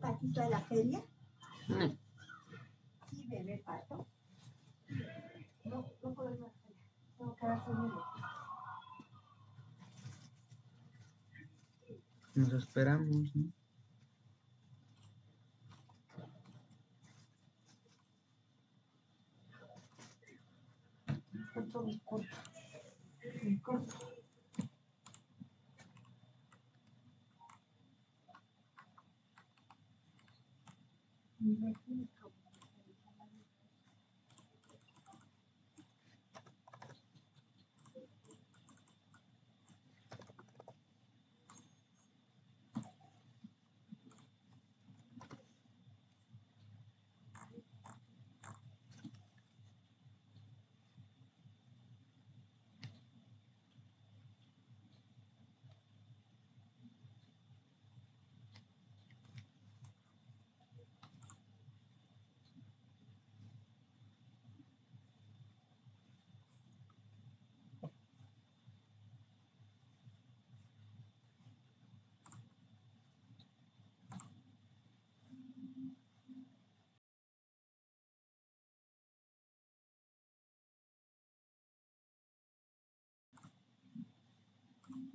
patito de la feria? No. Sí, bebé pato. No, no puedo ir más allá. Tengo que dar. Nos esperamos, ¿no? Corto mi corto. Mi corto. Mm-hmm.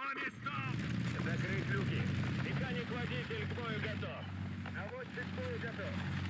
Маме стоп! Закрыть люки. Механик-водитель к бою готов. А вот к бою готов.